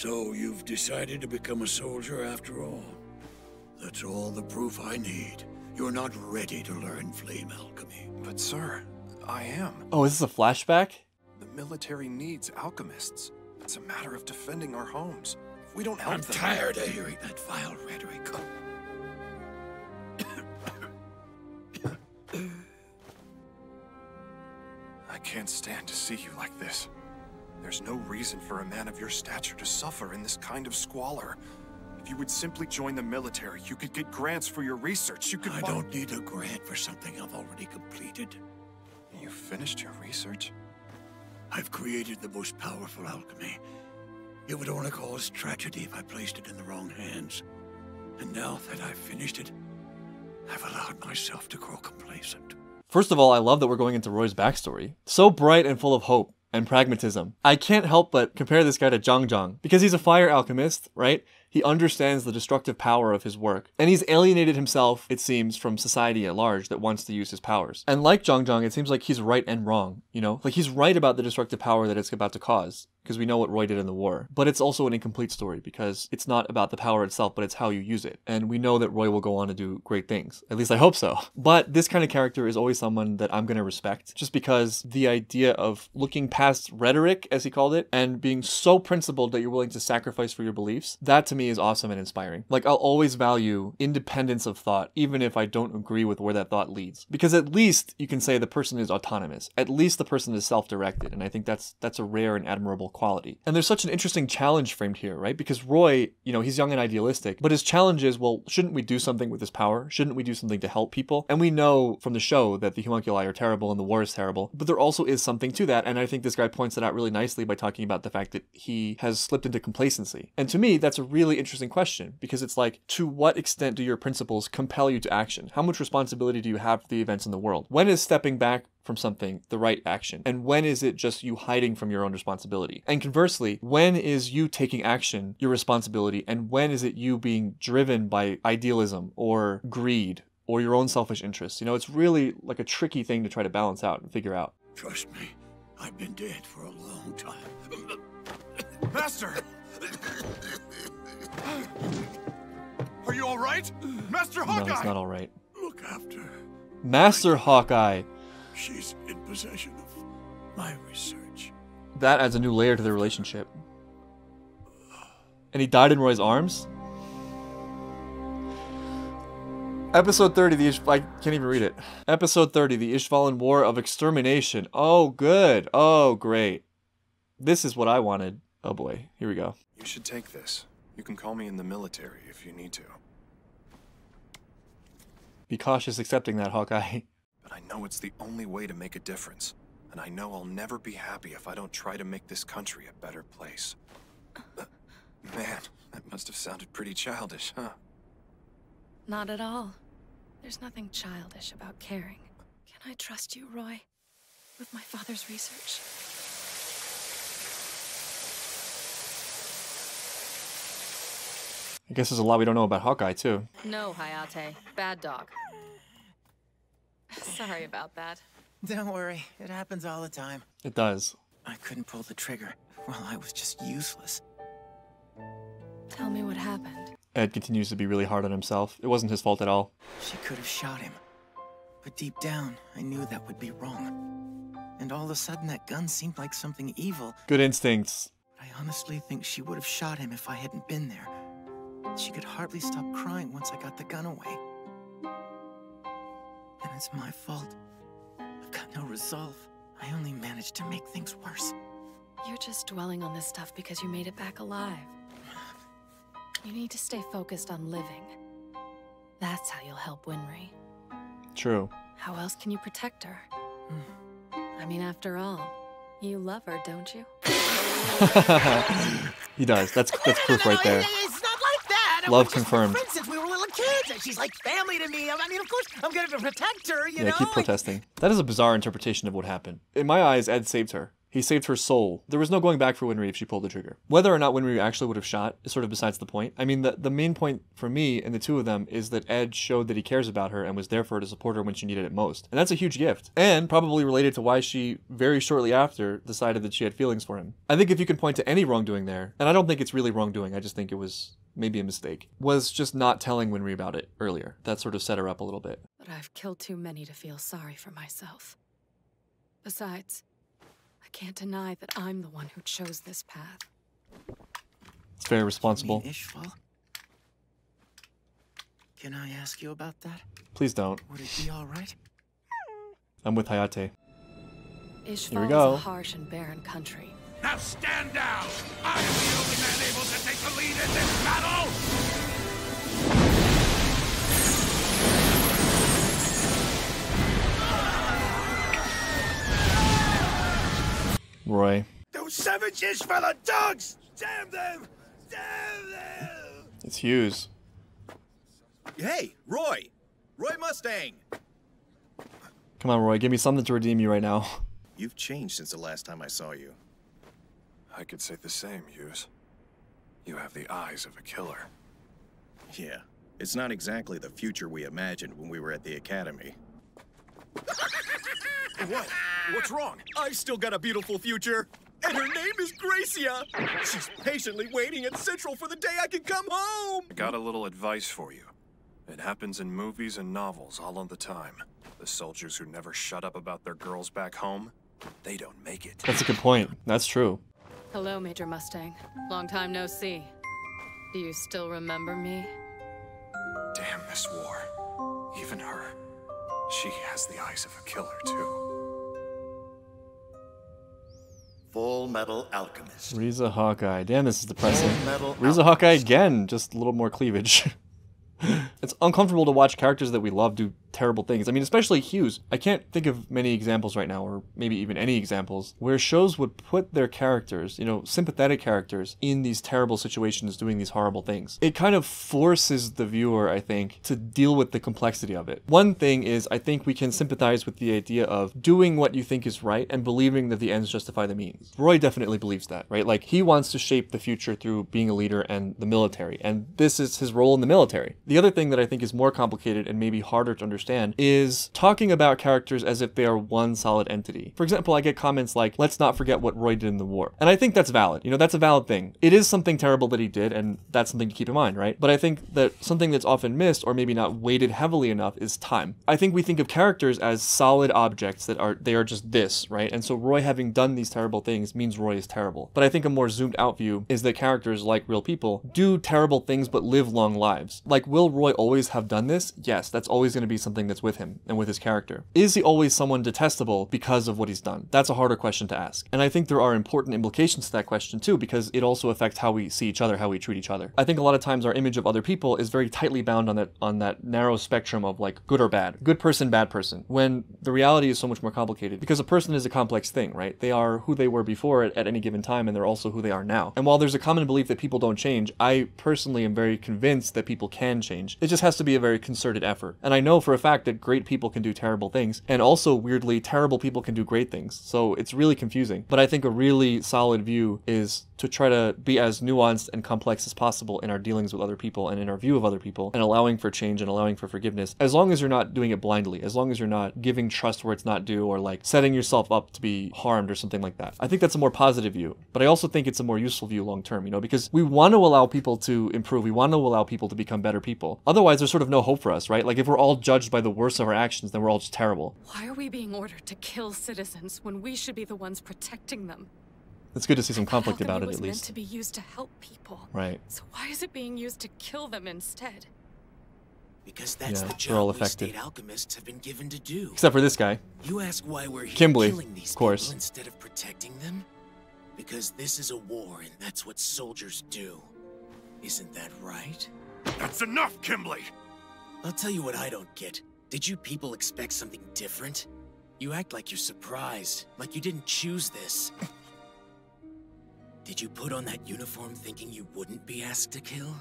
So you've decided to become a soldier after all? That's all the proof I need. You're not ready to learn flame alchemy. But sir, I am. Oh, is this a flashback? The military needs alchemists. It's a matter of defending our homes. If we don't help I'm them... tired of hearing that vile rhetoric. I can't stand to see you like this. There's no reason for a man of your stature to suffer in this kind of squalor. If you would simply join the military, you could get grants for your research. You could. I don't need a grant for something I've already completed. You finished your research? I've created the most powerful alchemy. It would only cause tragedy if I placed it in the wrong hands. And now that I've finished it, I've allowed myself to grow complacent. First of all, I love that we're going into Roy's backstory. So bright and full of hope and pragmatism. I can't help but compare this guy to Jeong Jeong because he's a fire alchemist, right? He understands the destructive power of his work, and he's alienated himself, it seems, from society at large that wants to use his powers. And like Jeong Jeong, it seems like he's right and wrong, you know? Like he's right about the destructive power that it's about to cause, because we know what Roy did in the war. But it's also an incomplete story because it's not about the power itself, but it's how you use it. And we know that Roy will go on to do great things. At least I hope so. But this kind of character is always someone that I'm going to respect just because the idea of looking past rhetoric, as he called it, and being so principled that you're willing to sacrifice for your beliefs, that to me is awesome and inspiring. Like, I'll always value independence of thought, even if I don't agree with where that thought leads. Because at least you can say the person is autonomous. At least the person is self-directed. And I think that's that's a rare and admirable quality. And there's such an interesting challenge framed here, right? Because Roy, you know, he's young and idealistic, but his challenge is, well, shouldn't we do something with this power? Shouldn't we do something to help people? And we know from the show that the homunculi are terrible and the war is terrible, but there also is something to that. And I think this guy points it out really nicely by talking about the fact that he has slipped into complacency. And to me, that's a really interesting question because it's like, to what extent do your principles compel you to action? How much responsibility do you have for the events in the world? When is stepping back from something the right action? And when is it just you hiding from your own responsibility? And conversely, when is you taking action your responsibility? And when is it you being driven by idealism or greed or your own selfish interests? You know, it's really like a tricky thing to try to balance out and figure out. Trust me, I've been dead for a long time. Master! Are you all right? Master Hawkeye? No, Hawkeye! it's not all right. Look after. Master Hawkeye. She's in possession of my research. That adds a new layer to the relationship. And he died in Roy's arms? Episode 30, the Ish- I can't even read it. Episode 30, the Ishvalan War of Extermination. Oh, good. Oh, great. This is what I wanted. Oh boy, here we go. You should take this. You can call me in the military if you need to. Be cautious accepting that, Hawkeye. But I know it's the only way to make a difference. And I know I'll never be happy if I don't try to make this country a better place. Man, that must have sounded pretty childish, huh? Not at all. There's nothing childish about caring. Can I trust you, Roy? With my father's research? I guess there's a lot we don't know about Hawkeye, too. No, Hayate. Bad dog. Sorry about that. Don't worry, it happens all the time. It does. I couldn't pull the trigger. Well, I was just useless. Tell me what happened. Ed continues to be really hard on himself. It wasn't his fault at all. She could have shot him. But deep down, I knew that would be wrong. And all of a sudden, that gun seemed like something evil. Good instincts. I honestly think she would have shot him if I hadn't been there. She could hardly stop crying once I got the gun away. And it's my fault. I've got no resolve. I only managed to make things worse. You're just dwelling on this stuff because you made it back alive. You need to stay focused on living. That's how you'll help Winry. True. How else can you protect her? I mean, after all, you love her, don't you? he does. That's that's proof right there. It's not like that. Love just confirmed. Friends since we were little kids, and she's like family to me. I mean, of course, I'm gonna protect her. You yeah, know. keep protesting. That is a bizarre interpretation of what happened. In my eyes, Ed saved her. He saved her soul. There was no going back for Winry if she pulled the trigger. Whether or not Winry actually would have shot is sort of besides the point. I mean, the, the main point for me and the two of them is that Ed showed that he cares about her and was there for her to support her when she needed it most. And that's a huge gift. And probably related to why she, very shortly after, decided that she had feelings for him. I think if you can point to any wrongdoing there, and I don't think it's really wrongdoing, I just think it was maybe a mistake, was just not telling Winry about it earlier. That sort of set her up a little bit. But I've killed too many to feel sorry for myself. Besides, I can't deny that I'm the one who chose this path. It's very responsible. Ishval? Can I ask you about that? Please don't. Would it be all right? I'm with Hayate. Ishval go. is a harsh and barren country. Now stand down! Savages for the dogs! Damn them! Damn them! It's Hughes. Hey, Roy! Roy Mustang! Come on, Roy. Give me something to redeem you right now. You've changed since the last time I saw you. I could say the same, Hughes. You have the eyes of a killer. Yeah, it's not exactly the future we imagined when we were at the academy. What? What's wrong? I've still got a beautiful future, and her name is Gracia. She's patiently waiting at Central for the day I can come home. I got a little advice for you. It happens in movies and novels all of the time. The soldiers who never shut up about their girls back home, they don't make it. That's a good point. That's true. Hello, Major Mustang. Long time no see. Do you still remember me? Damn this war. Even her. She has the eyes of a killer, too. Full Metal Alchemist. Riza Hawkeye. Damn, this is depressing. Riza Hawkeye again, just a little more cleavage. it's uncomfortable to watch characters that we love do terrible things. I mean, especially Hughes. I can't think of many examples right now, or maybe even any examples, where shows would put their characters, you know, sympathetic characters, in these terrible situations doing these horrible things. It kind of forces the viewer, I think, to deal with the complexity of it. One thing is, I think we can sympathize with the idea of doing what you think is right and believing that the ends justify the means. Roy definitely believes that, right? Like, he wants to shape the future through being a leader and the military, and this is his role in the military. The other thing that I think is more complicated and maybe harder to understand is talking about characters as if they are one solid entity. For example, I get comments like, let's not forget what Roy did in the war. And I think that's valid. You know, that's a valid thing. It is something terrible that he did, and that's something to keep in mind, right? But I think that something that's often missed or maybe not weighted heavily enough is time. I think we think of characters as solid objects that are, they are just this, right? And so Roy having done these terrible things means Roy is terrible. But I think a more zoomed out view is that characters, like real people, do terrible things but live long lives. Like, will Roy always have done this? Yes, that's always going to be something that's with him and with his character. Is he always someone detestable because of what he's done? That's a harder question to ask. And I think there are important implications to that question too, because it also affects how we see each other, how we treat each other. I think a lot of times our image of other people is very tightly bound on that on that narrow spectrum of like good or bad, good person, bad person, when the reality is so much more complicated because a person is a complex thing, right? They are who they were before at, at any given time and they're also who they are now. And while there's a common belief that people don't change, I personally am very convinced that people can change. It just has to be a very concerted effort. And I know for a fact that great people can do terrible things, and also weirdly, terrible people can do great things. So it's really confusing. But I think a really solid view is to try to be as nuanced and complex as possible in our dealings with other people and in our view of other people, and allowing for change and allowing for forgiveness, as long as you're not doing it blindly, as long as you're not giving trust where it's not due, or like setting yourself up to be harmed or something like that. I think that's a more positive view, but I also think it's a more useful view long term, you know, because we want to allow people to improve, we want to allow people to become better people. Otherwise, there's sort of no hope for us, right? Like if we're all judged by the worst of our actions, then we're all just terrible. Why are we being ordered to kill citizens when we should be the ones protecting them? It's good to see some conflict about Alchemy it was at meant to be used to help people. Right. So why is it being used to kill them instead? Because that's Yeah, the they're all job we affected. state alchemists have been given to do. Except for this guy. You ask why we're here Kimblee, killing these of course. people instead of protecting them? Because this is a war and that's what soldiers do. Isn't that right? That's enough, Kimblee! I'll tell you what I don't get. Did you people expect something different? You act like you're surprised, like you didn't choose this. Did you put on that uniform thinking you wouldn't be asked to kill?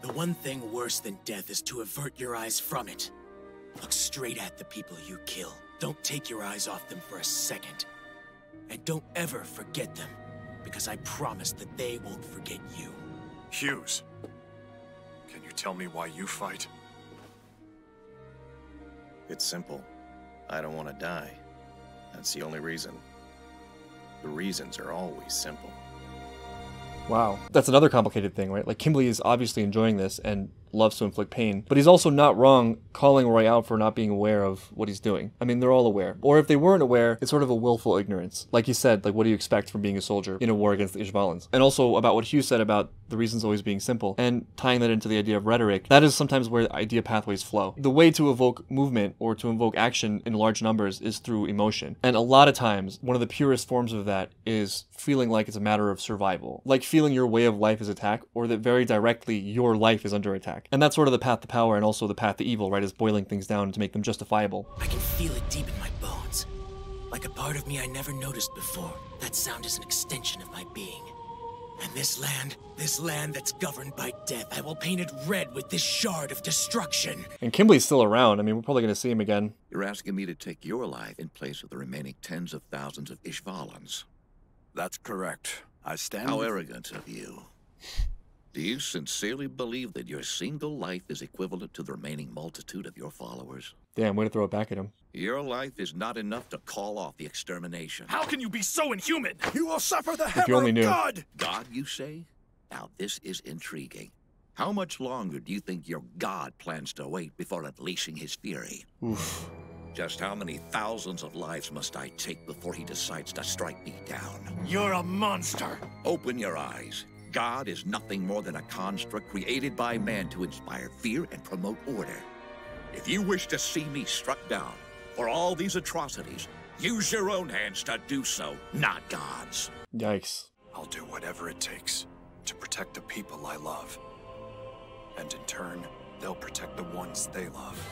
The one thing worse than death is to avert your eyes from it. Look straight at the people you kill. Don't take your eyes off them for a second. And don't ever forget them, because I promise that they won't forget you. Hughes, you tell me why you fight? It's simple. I don't want to die. That's the only reason. The reasons are always simple. Wow. That's another complicated thing, right? Like Kimblee is obviously enjoying this and loves to inflict pain, but he's also not wrong calling Roy out for not being aware of what he's doing. I mean, they're all aware. Or if they weren't aware, it's sort of a willful ignorance. Like you said, like what do you expect from being a soldier in a war against the Ishvalans? And also about what Hugh said about the reasons always being simple and tying that into the idea of rhetoric. That is sometimes where idea pathways flow. The way to evoke movement or to invoke action in large numbers is through emotion. And a lot of times, one of the purest forms of that is feeling like it's a matter of survival. Like feeling your way of life is attack or that very directly your life is under attack. And that's sort of the path to power and also the path to evil, right? Is boiling things down to make them justifiable. I can feel it deep in my bones. Like a part of me I never noticed before. That sound is an extension of my being. And this land, this land that's governed by death, I will paint it red with this shard of destruction. And Kimblee's still around. I mean, we're probably going to see him again. You're asking me to take your life in place of the remaining tens of thousands of Ishvalans. That's correct. I stand. How arrogant of you. Do you sincerely believe that your single life is equivalent to the remaining multitude of your followers? Damn, way to throw it back at him. Your life is not enough to call off the extermination. How can you be so inhuman? You will suffer the you hammer of knew. God! God, you say? Now, this is intriguing. How much longer do you think your God plans to wait before unleashing his fury? Oof. Just how many thousands of lives must I take before he decides to strike me down? You're a monster! Open your eyes. God is nothing more than a construct created by man to inspire fear and promote order. If you wish to see me struck down for all these atrocities, use your own hands to do so, not God's. Yikes. I'll do whatever it takes to protect the people I love. And in turn, they'll protect the ones they love.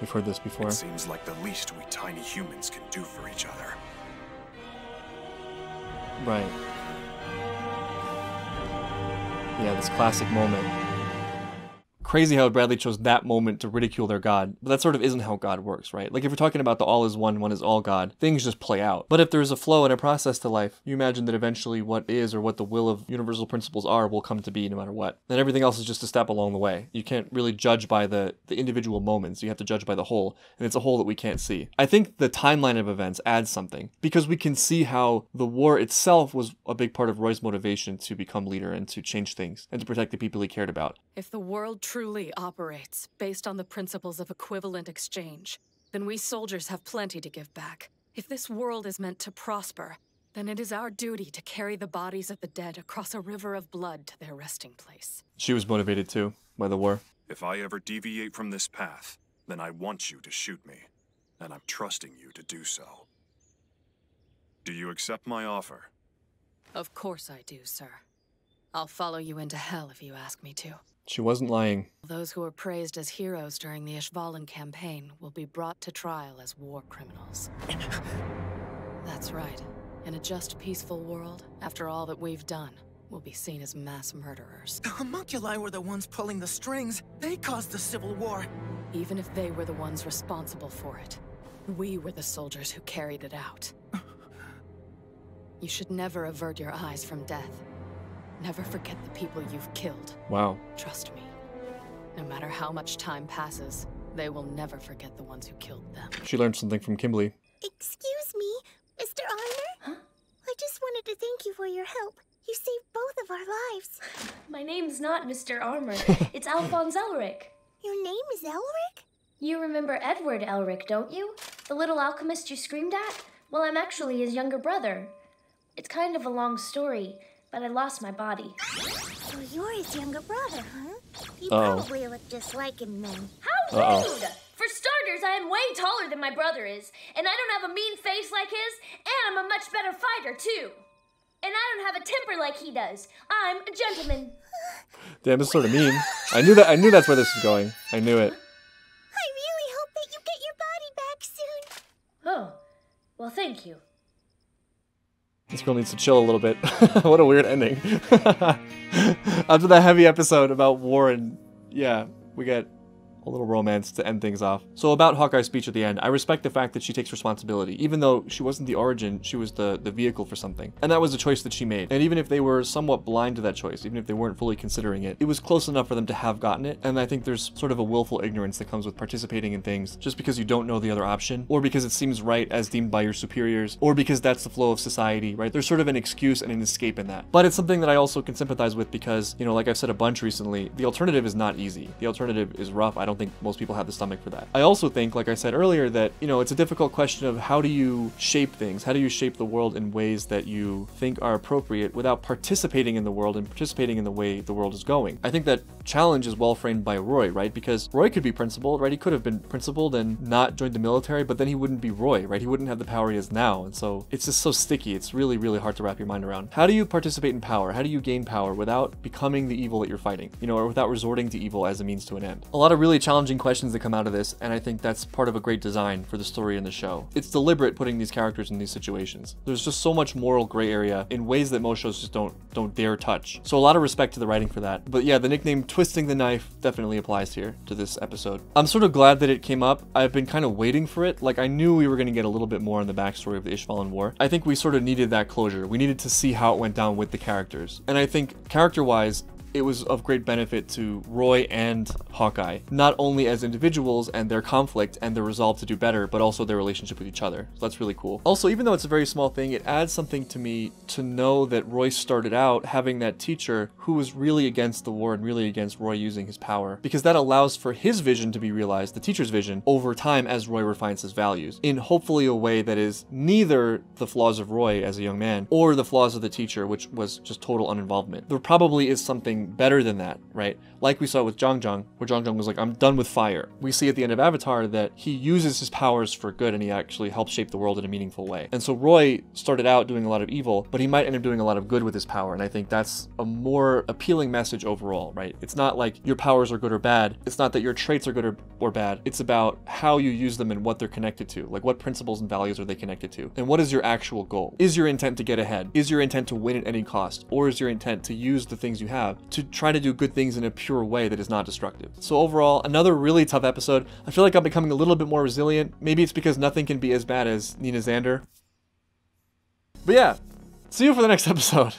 We've heard this before. It seems like the least we tiny humans can do for each other. Right. Yeah, this classic moment. Crazy how Bradley chose that moment to ridicule their god, but that sort of isn't how God works, right? Like if we're talking about the all is one, one is all God, things just play out. But if there's a flow and a process to life, you imagine that eventually what is or what the will of universal principles are will come to be no matter what. And everything else is just a step along the way. You can't really judge by the, the individual moments, you have to judge by the whole, and it's a whole that we can't see. I think the timeline of events adds something, because we can see how the war itself was a big part of Roy's motivation to become leader and to change things and to protect the people he cared about. If the world truly operates based on the principles of equivalent exchange, then we soldiers have plenty to give back. If this world is meant to prosper, then it is our duty to carry the bodies of the dead across a river of blood to their resting place. She was motivated too by the war. If I ever deviate from this path, then I want you to shoot me. And I'm trusting you to do so. Do you accept my offer? Of course I do, sir. I'll follow you into hell if you ask me to. She wasn't lying. Those who were praised as heroes during the Ishvalan campaign will be brought to trial as war criminals. That's right. In a just, peaceful world, after all that we've done, we'll be seen as mass murderers. The homunculi were the ones pulling the strings. They caused the Civil War. Even if they were the ones responsible for it, we were the soldiers who carried it out. You should never avert your eyes from death. Never forget the people you've killed. Wow. Trust me. No matter how much time passes, they will never forget the ones who killed them. She learned something from Kimblee. Excuse me, Mr. Armor? I just wanted to thank you for your help. You saved both of our lives. My name's not Mr. Armor. It's Alphonse Elric. Your name is Elric? You remember Edward Elric, don't you? The little alchemist you screamed at? Well, I'm actually his younger brother. It's kind of a long story, but I lost my body. So you're his younger brother, huh? You Uh-oh. probably look just like him then. How Uh-oh. rude! For starters, I am way taller than my brother is, and I don't have a mean face like his, and I'm a much better fighter, too. And I don't have a temper like he does. I'm a gentleman. Damn, this is sort of mean. I knew that. I knew that's where this was going. I knew it. This girl needs to chill a little bit. what a weird ending. After that heavy episode about war and yeah, we get a little romance to end things off. So about Hawkeye's speech at the end, I respect the fact that she takes responsibility. Even though she wasn't the origin, she was the, the vehicle for something. And that was a choice that she made. And even if they were somewhat blind to that choice, even if they weren't fully considering it, it was close enough for them to have gotten it. And I think there's sort of a willful ignorance that comes with participating in things just because you don't know the other option, or because it seems right as deemed by your superiors, or because that's the flow of society, right? There's sort of an excuse and an escape in that. But it's something that I also can sympathize with because, you know, like I've said a bunch recently, the alternative is not easy. The alternative is rough. I don't think most people have the stomach for that. I also think, like I said earlier, that, you know, it's a difficult question of how do you shape things? How do you shape the world in ways that you think are appropriate without participating in the world and participating in the way the world is going? I think that challenge is well framed by Roy, right? Because Roy could be principled, right? He could have been principled and not joined the military, but then he wouldn't be Roy, right? He wouldn't have the power he has now. And so it's just so sticky. It's really, really hard to wrap your mind around. How do you participate in power? How do you gain power without becoming the evil that you're fighting? You know, or without resorting to evil as a means to an end? A lot of really challenging questions that come out of this, and I think that's part of a great design for the story in the show. It's deliberate putting these characters in these situations. There's just so much moral gray area in ways that most shows just don't don't dare touch. So a lot of respect to the writing for that. But yeah, the nickname twisting the knife definitely applies here to this episode. I'm sort of glad that it came up. I've been kind of waiting for it. Like I knew we were going to get a little bit more on the backstory of the Ishvalan War. I think we sort of needed that closure. We needed to see how it went down with the characters. And I think character-wise, it was of great benefit to Roy and Hawkeye, not only as individuals and their conflict and their resolve to do better, but also their relationship with each other. So that's really cool. Also, even though it's a very small thing, it adds something to me to know that Roy started out having that teacher who was really against the war and really against Roy using his power, because that allows for his vision to be realized, the teacher's vision, over time as Roy refines his values, in hopefully a way that is neither the flaws of Roy as a young man or the flaws of the teacher, which was just total uninvolvement. There probably is something better than that, right? Like we saw with Jeong Jeong, where Jeong Jeong was like, I'm done with fire. We see at the end of Avatar that he uses his powers for good and he actually helps shape the world in a meaningful way. And so Roy started out doing a lot of evil, but he might end up doing a lot of good with his power. And I think that's a more appealing message overall, right? It's not like your powers are good or bad. It's not that your traits are good or, or bad. It's about how you use them and what they're connected to. Like what principles and values are they connected to? And what is your actual goal? Is your intent to get ahead? Is your intent to win at any cost? Or is your intent to use the things you have to try to do good things in a pure way that is not destructive? So overall, another really tough episode. I feel like I'm becoming a little bit more resilient. Maybe it's because nothing can be as bad as Nina Xander. But yeah, see you for the next episode.